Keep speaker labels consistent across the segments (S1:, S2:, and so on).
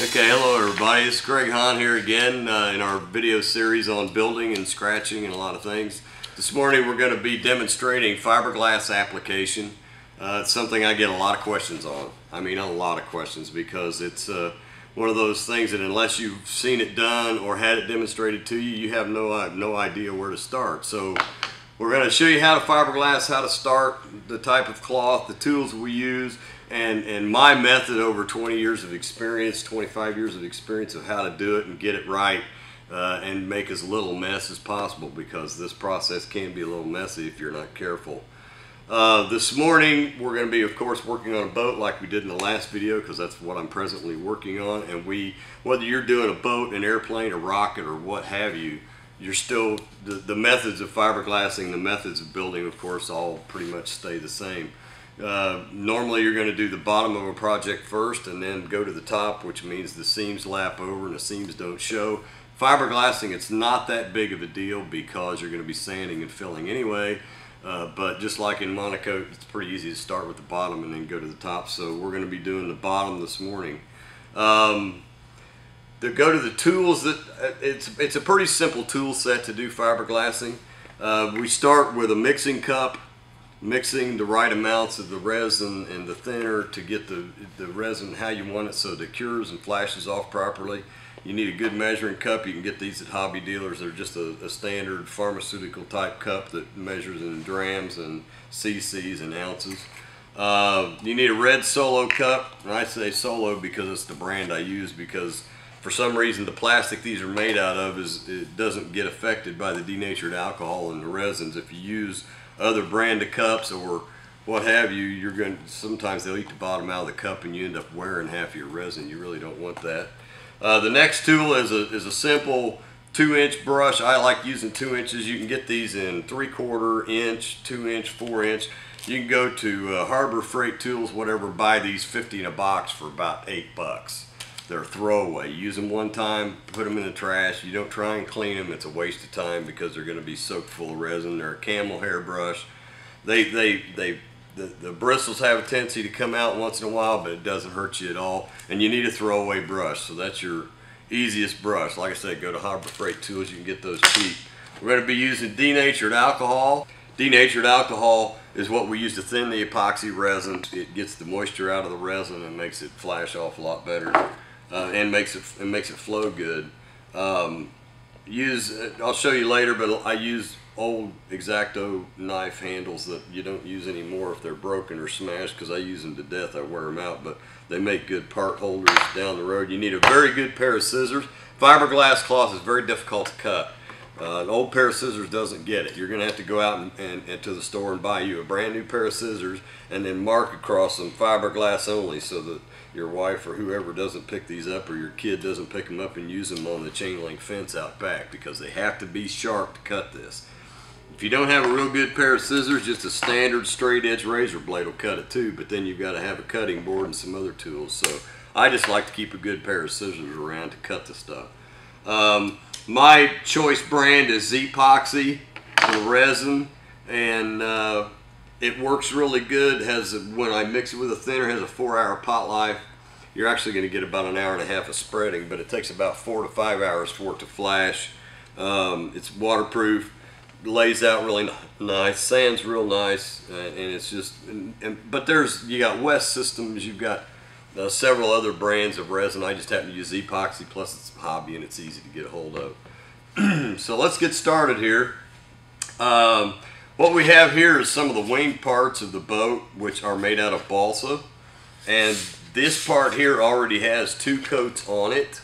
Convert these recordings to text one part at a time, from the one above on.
S1: Okay, hello everybody. It's Greg Hahn here again uh, in our video series on building and scratching and a lot of things. This morning we're going to be demonstrating fiberglass application. Uh, it's something I get a lot of questions on. I mean a lot of questions because it's uh, one of those things that unless you've seen it done or had it demonstrated to you, you have no, uh, no idea where to start. So we're going to show you how to fiberglass, how to start, the type of cloth, the tools we use, and, and my method over 20 years of experience, 25 years of experience of how to do it and get it right uh, and make as little mess as possible because this process can be a little messy if you're not careful. Uh, this morning we're going to be of course working on a boat like we did in the last video because that's what I'm presently working on and we whether you're doing a boat, an airplane, a rocket or what have you you're still the, the methods of fiberglassing, the methods of building, of course, all pretty much stay the same. Uh, normally, you're going to do the bottom of a project first, and then go to the top, which means the seams lap over and the seams don't show. Fiberglassing, it's not that big of a deal because you're going to be sanding and filling anyway. Uh, but just like in Monaco, it's pretty easy to start with the bottom and then go to the top. So we're going to be doing the bottom this morning. Um, to go to the tools that uh, it's it's a pretty simple tool set to do fiberglassing. Uh, we start with a mixing cup, mixing the right amounts of the resin and the thinner to get the the resin how you want it so it cures and flashes off properly. You need a good measuring cup. You can get these at hobby dealers. They're just a, a standard pharmaceutical type cup that measures in drams and cc's and ounces. Uh, you need a red solo cup. And I say solo because it's the brand I use because for some reason the plastic these are made out of is it doesn't get affected by the denatured alcohol and the resins if you use other brand of cups or what have you you're going to sometimes they'll eat the bottom out of the cup and you end up wearing half your resin. You really don't want that. Uh, the next tool is a, is a simple two inch brush. I like using two inches. You can get these in three quarter inch two inch four inch you can go to uh, Harbor Freight Tools whatever buy these 50 in a box for about eight bucks they're throwaway. Use them one time, put them in the trash. You don't try and clean them. It's a waste of time because they're going to be soaked full of resin. They're a camel hair brush. They, they, they, the, the bristles have a tendency to come out once in a while, but it doesn't hurt you at all. And you need a throwaway brush. So that's your easiest brush. Like I said, go to Harbor Freight Tools. You can get those cheap. We're going to be using denatured alcohol. Denatured alcohol is what we use to thin the epoxy resin. It gets the moisture out of the resin and makes it flash off a lot better uh, and makes it and makes it flow good. Um, use I'll show you later, but I use old X-Acto knife handles that you don't use anymore if they're broken or smashed because I use them to death. I wear them out, but they make good part holders down the road. You need a very good pair of scissors. Fiberglass cloth is very difficult to cut. Uh, an old pair of scissors doesn't get it. You're going to have to go out and, and, and, to the store and buy you a brand new pair of scissors and then mark across them fiberglass only so that your wife or whoever doesn't pick these up or your kid doesn't pick them up and use them on the chain link fence out back because they have to be sharp to cut this. If you don't have a real good pair of scissors, just a standard straight edge razor blade will cut it too, but then you've got to have a cutting board and some other tools. So I just like to keep a good pair of scissors around to cut the stuff. Um, my choice brand is Z-Poxy for resin, and uh, it works really good. Has when I mix it with a thinner, has a four-hour pot life. You're actually going to get about an hour and a half of spreading, but it takes about four to five hours for it to flash. Um, it's waterproof, lays out really nice, sands real nice, uh, and it's just. And, and, but there's you got West Systems, you've got uh, several other brands of resin. I just happen to use Z-Poxy, plus it's a hobby and it's easy to get a hold of. so let's get started here. Um, what we have here is some of the wing parts of the boat, which are made out of balsa. And this part here already has two coats on it.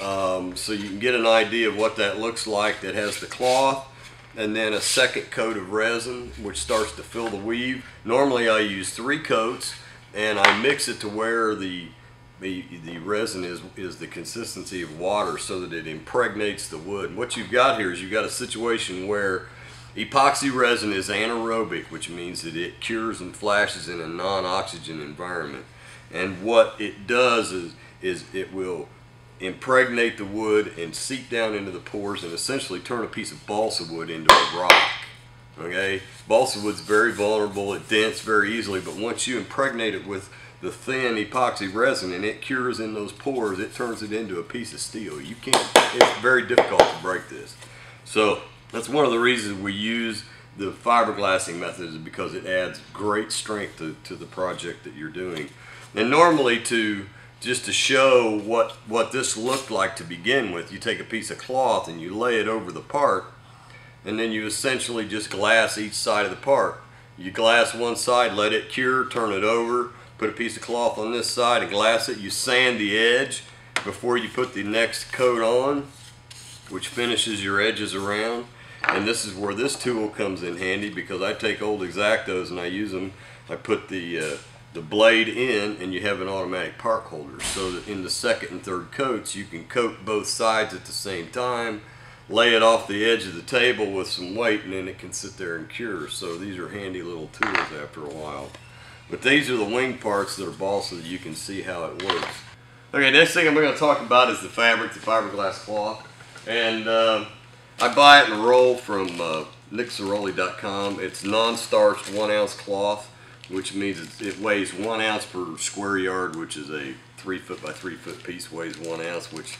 S1: Um, so you can get an idea of what that looks like. That has the cloth and then a second coat of resin, which starts to fill the weave. Normally I use three coats and I mix it to where the the, the resin is, is the consistency of water so that it impregnates the wood. what you've got here is you've got a situation where epoxy resin is anaerobic, which means that it cures and flashes in a non-oxygen environment. And what it does is, is it will impregnate the wood and seep down into the pores and essentially turn a piece of balsa wood into a rock. Okay, balsa wood's very vulnerable. It dents very easily, but once you impregnate it with the thin epoxy resin and it cures in those pores, it turns it into a piece of steel. You can't. It's very difficult to break this. So that's one of the reasons we use the fiberglassing method is because it adds great strength to, to the project that you're doing. And normally to just to show what what this looked like to begin with, you take a piece of cloth and you lay it over the part and then you essentially just glass each side of the part. You glass one side, let it cure, turn it over, put a piece of cloth on this side and glass it. You sand the edge before you put the next coat on, which finishes your edges around. And this is where this tool comes in handy because I take old X-Actos and I use them. I put the uh, the blade in and you have an automatic part holder so that in the second and third coats you can coat both sides at the same time lay it off the edge of the table with some weight and then it can sit there and cure. So these are handy little tools after a while. But these are the wing parts that are balsa that you can see how it works. Okay, next thing I'm going to talk about is the fabric, the fiberglass cloth. And uh, I buy it in a roll from uh. It's non-starched one ounce cloth, which means it, it weighs one ounce per square yard, which is a three foot by three foot piece weighs one ounce, which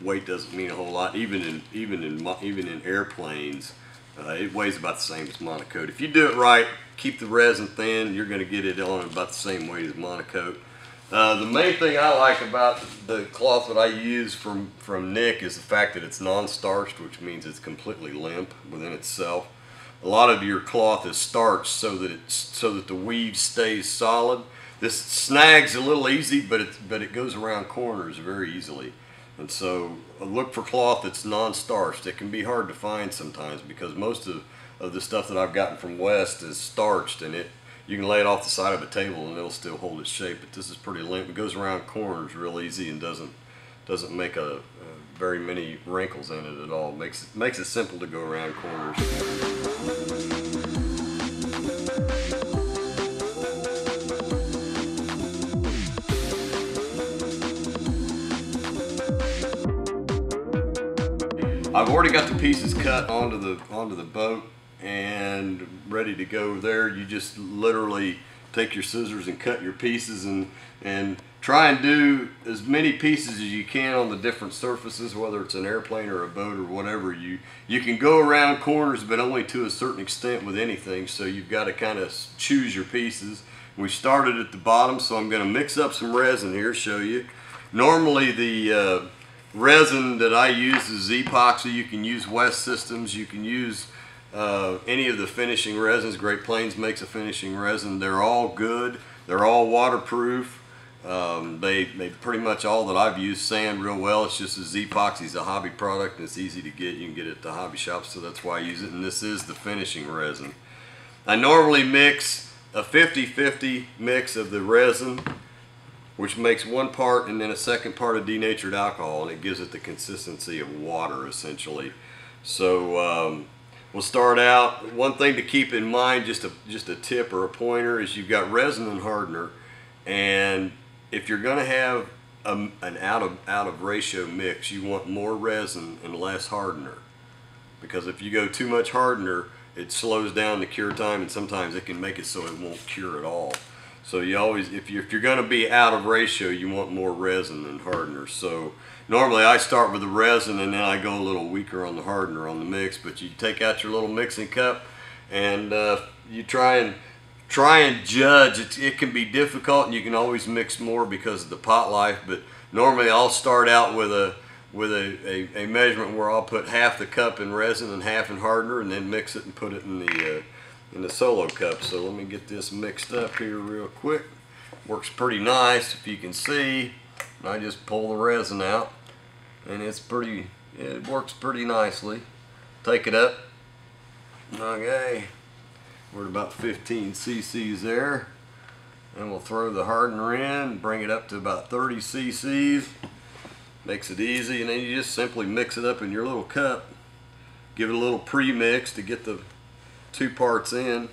S1: weight doesn't mean a whole lot. Even in even in even in airplanes, uh, it weighs about the same as MonoKote. If you do it right, keep the resin thin, you're going to get it on about the same weight as MonoKote. Uh, the main thing I like about the cloth that I use from from Nick is the fact that it's non-starched, which means it's completely limp within itself. A lot of your cloth is starched so that it's so that the weave stays solid. This snags a little easy, but it but it goes around corners very easily. And so look for cloth that's non-starched. It can be hard to find sometimes because most of, of the stuff that I've gotten from West is starched and it you can lay it off the side of a table and it'll still hold its shape. But this is pretty limp. It goes around corners real easy and doesn't doesn't make a, a very many wrinkles in it at all. Makes it, makes it simple to go around corners. I've already got the pieces cut onto the onto the boat and ready to go there. You just literally take your scissors and cut your pieces and and try and do as many pieces as you can on the different surfaces, whether it's an airplane or a boat or whatever. You you can go around corners, but only to a certain extent with anything. So you've got to kind of choose your pieces. We started at the bottom, so I'm going to mix up some resin here, show you. Normally the uh, resin that I use is Z-Poxy. You can use West Systems. You can use uh, any of the finishing resins. Great Plains makes a finishing resin. They're all good. They're all waterproof. Um, they, they pretty much all that I've used sand real well. It's just a Z-Poxy is a hobby product and it's easy to get. You can get it at the hobby shop, so that's why I use it. And this is the finishing resin. I normally mix a 50-50 mix of the resin which makes one part and then a second part of denatured alcohol and it gives it the consistency of water essentially. So um, we'll start out, one thing to keep in mind, just a, just a tip or a pointer, is you've got resin and hardener and if you're going to have a, an out of, out of ratio mix, you want more resin and less hardener because if you go too much hardener, it slows down the cure time and sometimes it can make it so it won't cure at all. So you always, if you're, if you're going to be out of ratio, you want more resin than hardener. So normally I start with the resin and then I go a little weaker on the hardener on the mix. But you take out your little mixing cup and uh, you try and try and judge. It's, it can be difficult and you can always mix more because of the pot life. But normally I'll start out with a with a, a, a measurement where I'll put half the cup in resin and half in hardener and then mix it and put it in the uh, in the solo cup. So let me get this mixed up here real quick. Works pretty nice if you can see. I just pull the resin out and it's pretty, it works pretty nicely. Take it up. Okay, we're at about 15 cc's there. And we'll throw the hardener in, bring it up to about 30 cc's. Makes it easy and then you just simply mix it up in your little cup. Give it a little pre-mix to get the two parts in.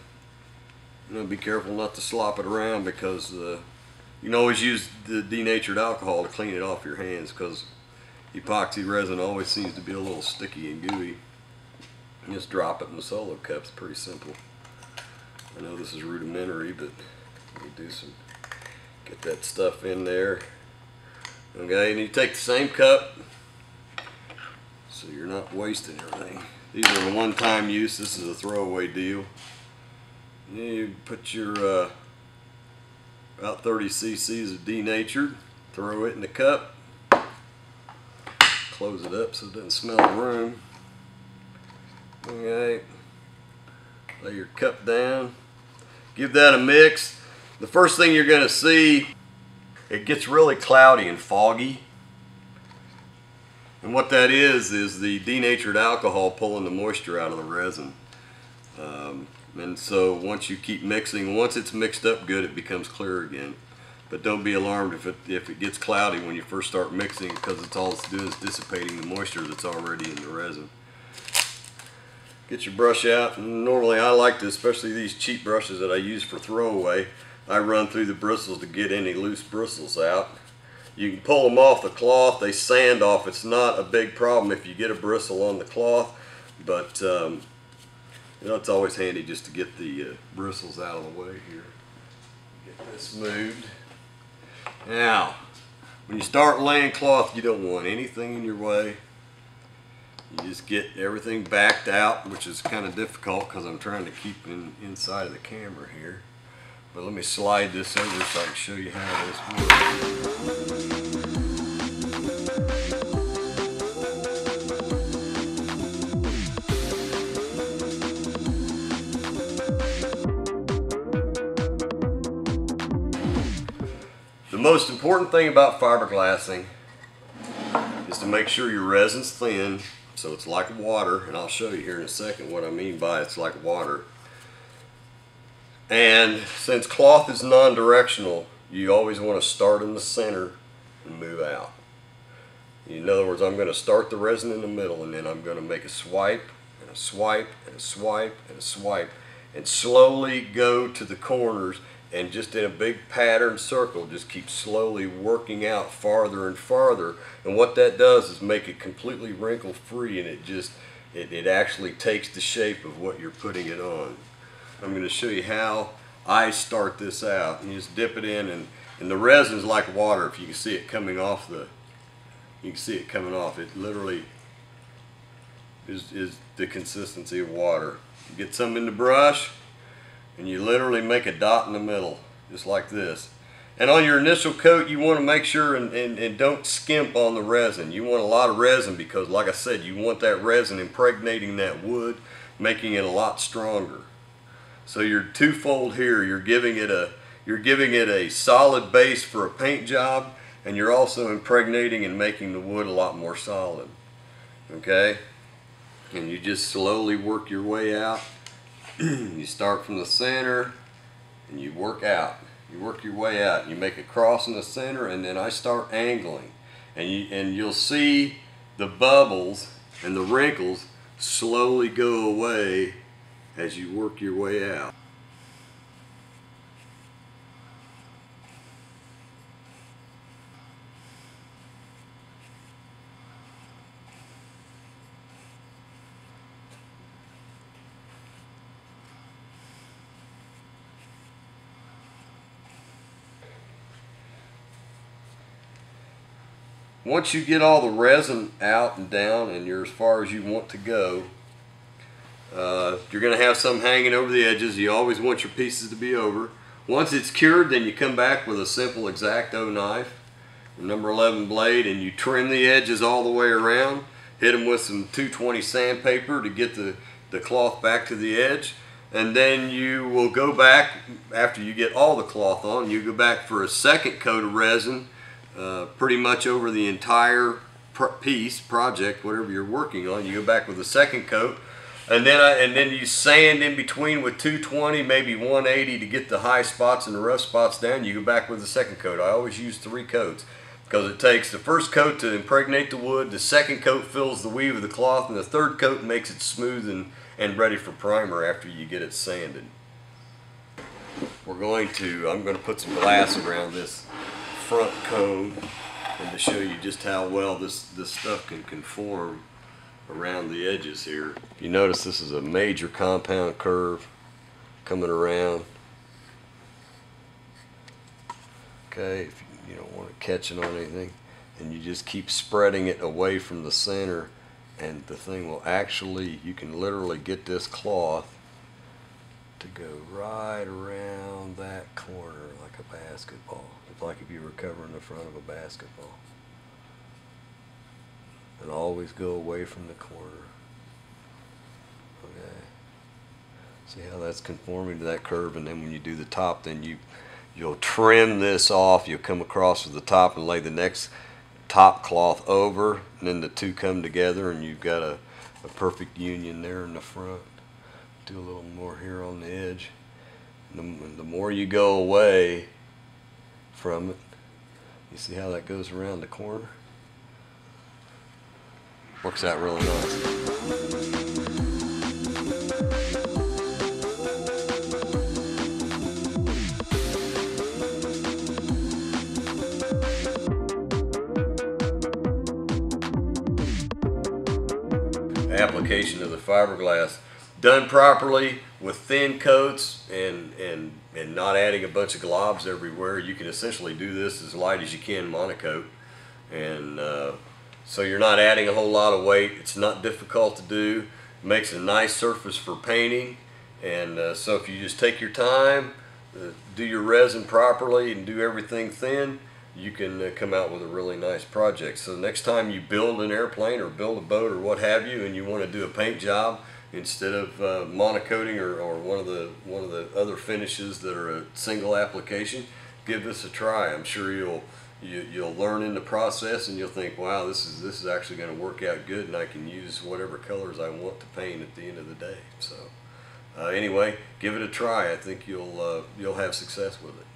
S1: You know, be careful not to slop it around because uh, you can always use the denatured alcohol to clean it off your hands because epoxy resin always seems to be a little sticky and gooey. Just drop it in the solo cup. It's pretty simple. I know this is rudimentary, but you do some, get that stuff in there. Okay, and you take the same cup, so you're not wasting everything. These are one-time use. This is a throwaway deal. You put your uh, about 30 cc's of denatured, throw it in the cup, close it up so it doesn't smell the room. Okay, lay your cup down, give that a mix. The first thing you're going to see, it gets really cloudy and foggy. And what that is, is the denatured alcohol pulling the moisture out of the resin. Um, and so once you keep mixing, once it's mixed up good, it becomes clear again. But don't be alarmed if it, if it gets cloudy when you first start mixing because it's all it's doing is dissipating the moisture that's already in the resin. Get your brush out. Normally I like to, especially these cheap brushes that I use for throwaway, I run through the bristles to get any loose bristles out. You can pull them off the cloth. They sand off. It's not a big problem if you get a bristle on the cloth, but um, you know it's always handy just to get the uh, bristles out of the way here. Get this moved. Now, when you start laying cloth, you don't want anything in your way. You just get everything backed out, which is kind of difficult because I'm trying to keep in, inside of the camera here. But let me slide this over so I can show you how this works. Most important thing about fiberglassing is to make sure your resin's thin so it's like water and I'll show you here in a second what I mean by it's like water. And since cloth is non-directional you always want to start in the center and move out. In other words I'm going to start the resin in the middle and then I'm going to make a swipe and a swipe and a swipe and a swipe and slowly go to the corners and just in a big pattern circle just keep slowly working out farther and farther. And what that does is make it completely wrinkle free and it just it, it actually takes the shape of what you're putting it on. I'm going to show you how I start this out. And you just dip it in and and the resin is like water if you can see it coming off the you can see it coming off. It literally is, is the consistency of water. You get some in the brush and you literally make a dot in the middle just like this. And on your initial coat you want to make sure and, and, and, don't skimp on the resin. You want a lot of resin because like I said you want that resin impregnating that wood making it a lot stronger. So you're twofold here. You're giving it a you're giving it a solid base for a paint job and you're also impregnating and making the wood a lot more solid okay? And you just slowly work your way out you start from the center and you work out. You work your way out. You make a cross in the center and then I start angling. And, you, and you'll see the bubbles and the wrinkles slowly go away as you work your way out. Once you get all the resin out and down and you're as far as you want to go, uh, you're going to have some hanging over the edges. You always want your pieces to be over. Once it's cured, then you come back with a simple X-Acto knife, number 11 blade, and you trim the edges all the way around. Hit them with some 220 sandpaper to get the, the cloth back to the edge. And then you will go back, after you get all the cloth on, you go back for a second coat of resin uh, pretty much over the entire piece, project, whatever you're working on. You go back with a second coat, and then I, and then you sand in between with 220, maybe 180 to get the high spots and the rough spots down. You go back with the second coat. I always use three coats because it takes the first coat to impregnate the wood, the second coat fills the weave of the cloth, and the third coat makes it smooth and, and ready for primer after you get it sanded. We're going to, I'm going to put some glass around this front cone and to show you just how well this, this stuff can conform around the edges here. You notice this is a major compound curve coming around. Okay, if you don't want to catch it on anything, and you just keep spreading it away from the center, and the thing will actually, you can literally get this cloth to go right around that corner like a basketball. It's like if you were covering the front of a basketball. And always go away from the corner. Okay. See how that's conforming to that curve and then when you do the top then you you'll trim this off, you'll come across to the top and lay the next top cloth over and then the two come together and you've got a, a perfect union there in the front do a little more here on the edge. The, the more you go away from it, you see how that goes around the corner? Works out really nice. Application of the fiberglass done properly with thin coats and and and not adding a bunch of globs everywhere you can essentially do this as light as you can MonoKote and uh, so you're not adding a whole lot of weight. It's not difficult to do. Makes a nice surface for painting. And uh, so if you just take your time uh, do your resin properly and do everything thin you can uh, come out with a really nice project. So next time you build an airplane or build a boat or what have you and you want to do a paint job instead of uh, monocoating or, or one of the one of the other finishes that are a single application, give this a try. I'm sure you'll you, you'll learn in the process and you'll think, wow, this is this is actually going to work out good, and I can use whatever colors I want to paint at the end of the day. So uh, anyway, give it a try. I think you'll uh, you'll have success with it.